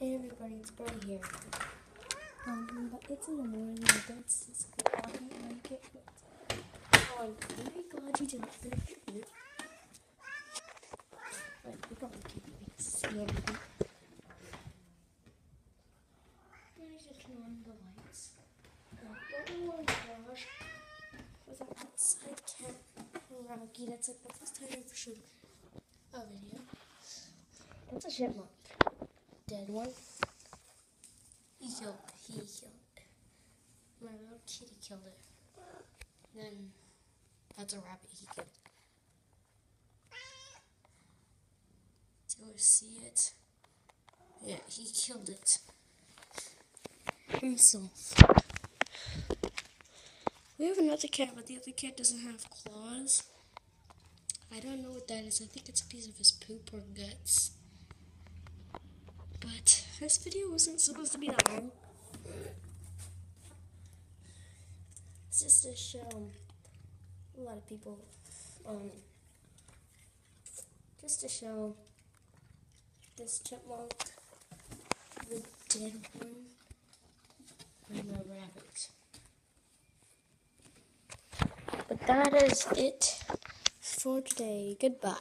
Hey everybody, it's Brady here. Um, but it's in the morning, my dad's asleep, I can't make it, oh, I'm very glad you didn't finish your food. But you probably can't even see anything. I need to turn on the lights. Uh, what I want to watch was that outside cat Rockie. That's like the first time I ever showed a video. That's a chipmunk dead one. He killed. He killed. My little kitty killed it. Then that's a rabbit he killed. Do you see it? Yeah, he killed it himself. We have another cat, but the other cat doesn't have claws. I don't know what that is. I think it's a piece of his poop or guts. But this video wasn't supposed to be that long. It's just to show a lot of people, um, just to show this chipmunk, the dead one, and the rabbit. But that is it for today. Goodbye.